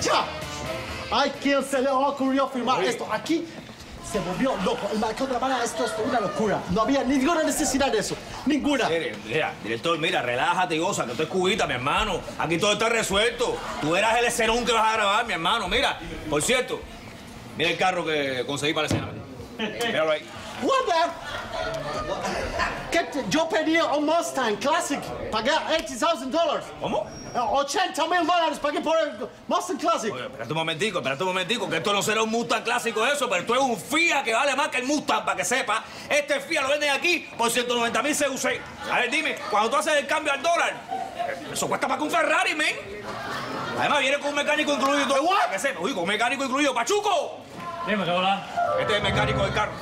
¡Ya! Ay, ¿quién se le ocurrió firmar esto? Aquí se volvió loco. El la bala, esto es una locura. No había ninguna necesidad de eso. Ninguna. Mira, director, mira, relájate y goza, que esto es cubita, mi hermano. Aquí todo está resuelto. Tú eras el escenón que vas a grabar, mi hermano. Mira, por cierto, mira el carro que conseguí para la escena. Míralo ahí. What the? ¿Qué te- Yo pedí un Mustang Classic. Pagué 80,000 dólares. ¿Cómo? 80 mil dólares pagué por el Mustang Classic. Oye, espérate un momentico, espérate un momentico, que esto no será un Mustang clásico eso, pero esto es un Fiat que vale más que el Mustang, para que sepa. Este Fiat lo venden aquí por 190 mil CUC. A ver, dime, cuando tú haces el cambio al dólar, eso cuesta más que un Ferrari, men. Además viene con un mecánico incluido. todo. Para que sepa, uy, con un mecánico incluido. ¡Pachuco! Dime, ¿qué hola? Este es el mecánico del carro.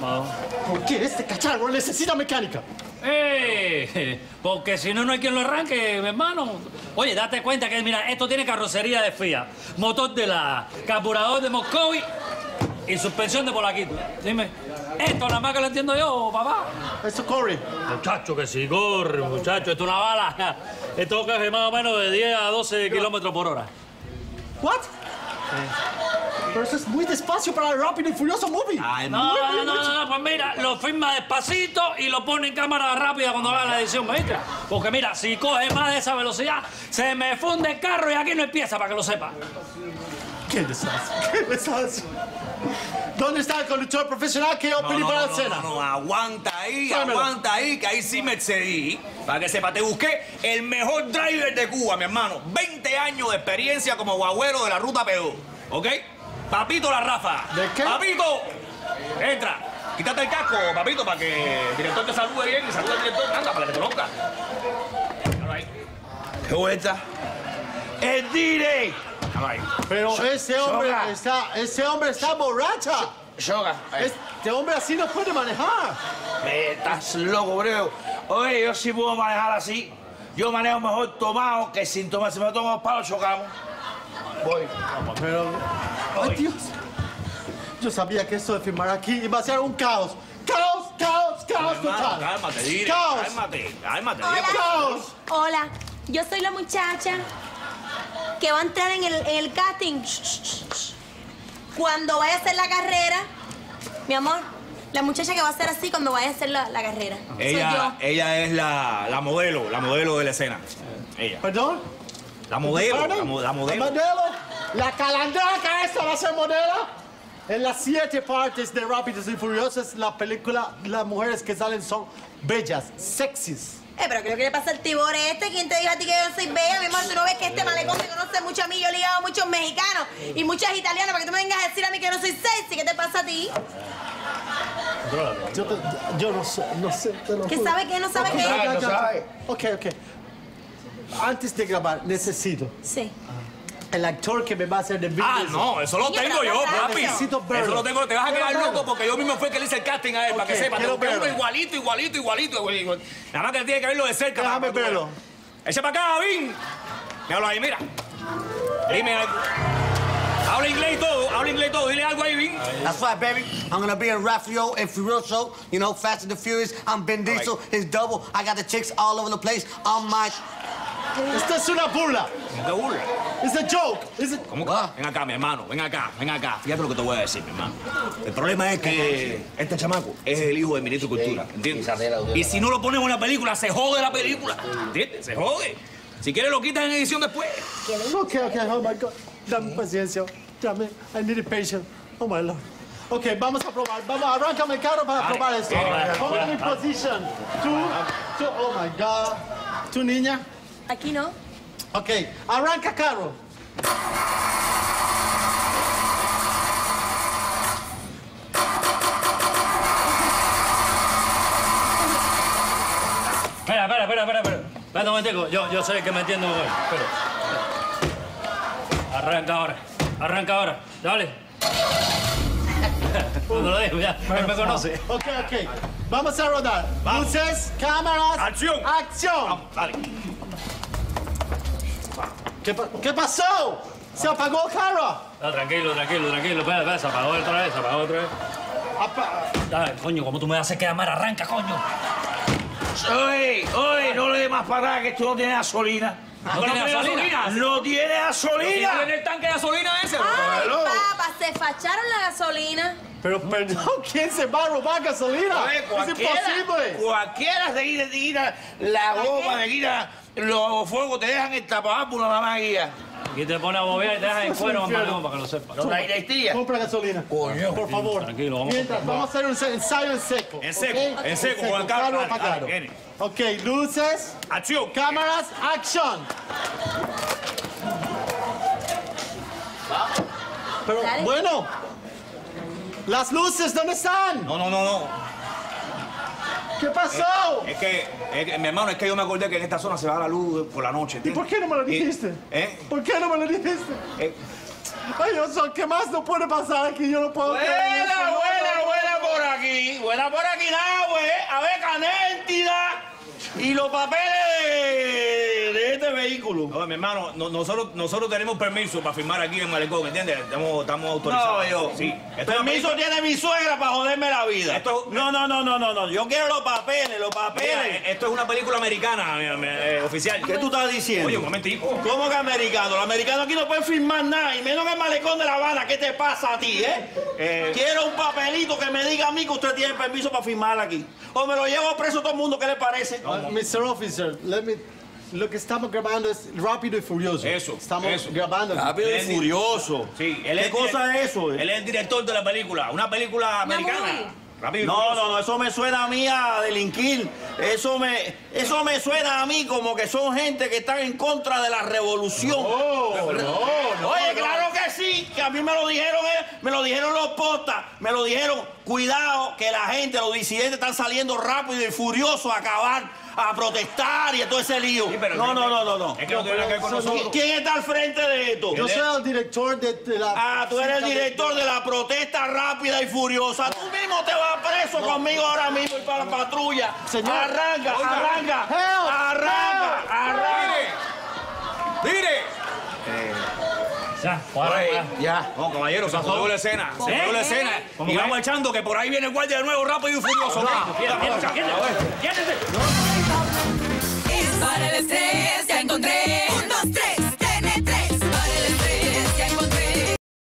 ¿Por qué este cacharro necesita mecánica? ¡Eh! Porque si no, no hay quien lo arranque, mi hermano. Oye, date cuenta que, mira, esto tiene carrocería de Fiat, motor de la carburador de Moscovi y suspensión de Polaquito. Dime, esto nada más que lo entiendo yo, papá. Esto corre. Muchacho, que si corre, muchacho, esto es una bala. Esto coge más o menos de 10 a 12 kilómetros por hora. What? Pero eso es muy despacio para el Rápido y Furioso Movie. Ay, No, no, no, no, no, pues mira, lo firma despacito y lo pone en cámara rápida cuando haga la edición, ¿viste? Porque mira, si coge más de esa velocidad, se me funde el carro y aquí no empieza, para que lo sepa. ¿Qué desastre? ¿Qué desastre? ¿Dónde está el conductor profesional que yo pedí no, para no, la no, cena? no, no, aguanta ahí, aguanta ahí, que ahí sí me excedí. Para que sepa, te busqué el mejor driver de Cuba, mi hermano. 20 años de experiencia como guagüero de la ruta PO. ¿Ok? Papito la Rafa. ¿De qué? Papito, entra. Quítate el casco, papito, para que el director te salude bien y salude al director. Anda, para que te conozca. ¿Qué vuelta? ¡El dire! Pero ese hombre Soga. está, ese hombre está borracha. Soga, Este hombre así no puede manejar. me estás loco, bro. Oye, yo sí puedo manejar así. Yo manejo mejor tomado que sin tomar. Si me tomo los palos, chocamos. Voy. Pero, ay Dios. Yo sabía que esto de firmar aquí iba a ser un caos. Caos, caos, caos total. cálmate, dire. Caos. Cálmate, cálmate. Hola. dire, por favor. Caos. Hola, yo soy la muchacha que va a entrar en el, en el casting. Cuando vaya a hacer la carrera, mi amor, la muchacha que va a hacer así cuando vaya a hacer la, la carrera. Soy Ella, yo. ella es la, la modelo, la modelo de la escena. Ella. ¿Perdón? La modelo, la, mo- la modelo. La modelo. La calandraca esta va a ser modelo. En las siete partes de Rápidos y Furiosos, la película, las mujeres que salen son bellas, sexys. Eh, pero creo que le pasa al tibor este. ¿Quién te dijo a ti que yo soy bella? Mi amor, tú no ves que este malecón me conoce mucho a mí. Yo he ligado a muchos mexicanos y muchas italianas para que tú me vengas a decir a mí que no soy sexy. ¿Qué te pasa a ti? Yo, te- yo no sé, no sé. te lo ¿Qué juro. sabe qué? ¿No sabe qué? ok, no ok. sabe. Ok, ok. Antes de grabar, necesito Sí. el actor que me va a hacer de Vin Ah, no, eso lo Niño, tengo yo, papi. necesito verlo. Eso lo tengo, te vas a quedar loco porque yo mismo fui el que le hice el casting a él, para que sepa. Te quiero busqué uno verlo. igualito, igualito, igualito, igualito. Nada más que tiene que verlo de cerca. Déjame verlo. Echa para acá, Vin. Míralo ahí, mira. Dime algo. Habla inglés todo. Dile algo ahí, Vin. That's right, baby. I'm gonna be in Raphael and Furioso. You know, Fast and the Furious. I'm Ben Diesel. His double. I got the chicks all over the place. On my. Esta es una burla. Te burles. Es a joke. A... ¿Cómo que? Ven acá, mi hermano, ven acá, ven acá. Fíjate lo que te voy a decir, mi hermano. El problema es que este chamaco es el hijo del ministro de Cultura, ¿entiendes? Y si no lo ponemos en la película, se jode la película, ¿entiendes? Se jode. Si quieres lo quitas en edición después. Ok, ok, oh my God. Dame paciencia. Dame. I need patience. Oh my Lord. Ok, vamos a probar. Vamos, arráncame el carro para probar esto. En mi position. Tú, tú, oh my God. Tú, niña. Aquí no. Ok, arranca carro. Espera, espera, espera, espera, espera. Espera un momentico, yo, yo el que me entiendo hoy. Espera. Arranca ahora, arranca ahora, dale. Cuando lo digo, ya, él me conoce. Ok, ok. Vamos a rodar. Luces, cámaras. Acción. Acción. Vamos, dale. ¿Qué, pa- qué pasó? ¿Se apagó el carro? No, tranquilo, tranquilo, tranquilo. Espera, espera, se apagó otra vez, se apagó otra vez. Apa- Dale, coño, ¿cómo tú me haces quedar mal? Arranca, coño. Oye, oye, no le dé más para que esto no tiene gasolina. ¿No tiene gasolina? No tiene ¿Tiene gasolina. el tanque de gasolina ese? Ay, papá, se facharon la gasolina. Pero perdón, ¿quién se va a robar gasolina? Oye, Es cualquiera, imposible. cualquiera de ir, ir a la goma, de ir a los fuegos, te dejan el tapabápulo nada más guía. Aquí te pone a bobear y te dejas en cuero, mamá, para que lo sepas. No. Compra gasolina. Coño. Por favor. Tranquilo, vamos a Mientras, comprar. vamos a hacer un ensayo en seco. En seco, en seco, Dale, dale, apagado. viene. Ok, luces, ¡Acción! cámaras, action. Pero bueno, las luces, ¿dónde están? No, no, no, no. ¿Qué pasó? Es que, es que, mi hermano, es que yo me acordé que en esta zona se va la luz por la noche. ¿Y por qué no me lo dijiste? ¿Eh? ¿Por qué no me lo dijiste? Eh, Ay, Dios, ¿qué más no puede pasar aquí? Yo no puedo creer Buena, eso. buena, buena por aquí. Buena por aquí, nada, güey. A ver, canentida. Y los papeles de, vehículo. Oye, mi hermano, no- nosotros, nosotros tenemos permiso para firmar aquí en Malecón, ¿entiendes? Estamos, estamos autorizados. No, yo. Sí. Esto es Permiso tiene mi suegra para joderme la vida. Esto- No, no, no, no, no, no. Yo quiero los papeles, los papeles. eh, esto es una película americana, mi- mi- eh, oficial. ¿Qué tú estás diciendo? Oye, un momentico. ¿Cómo que americano? Los americanos aquí no pueden firmar nada, y menos en el malecón de La Habana. ¿Qué te pasa a ti, eh? Eh, Quiero un papelito que me diga a mí que usted tiene permiso para firmar aquí. O me lo llevo preso todo el mundo, ¿qué le parece? Mr. Officer, let me... Lo que estamos grabando es Rápido y Furioso. Eso, Estamos eso. grabando. Rápido y furioso. Sí, él ¿Qué es cosa es eso? eh? Él es el director de la película, una película americana. Rápido y No, Furioso. no, no, eso me suena a mí a delinquir. Eso me, eso me suena a mí como que son gente que están en contra de la revolución. Oh, no, no. Oye, no. claro sí, que a mí me lo dijeron, eh, me lo dijeron los postas, me lo dijeron, cuidado, que la gente, los disidentes están saliendo rápido y furioso a acabar, a protestar y a todo ese lío. Sí, pero no, no, no, no, no. Es que no tiene que ver con nosotros. ¿Quién está al frente de esto? Yo soy el director de, de la... Ah, tú eres el director de la protesta rápida y furiosa. Tú mismo te vas preso conmigo ahora mismo y para la patrulla. Señor. Arranca, Oiga. arranca, Help, arranca, help. arranca. ¡Mire! ¡Mire! Ya, Oye, ya. Caballero, se la escena. Y vamos echando que por ahí viene el guardia de nuevo, rápido y furioso. Ya.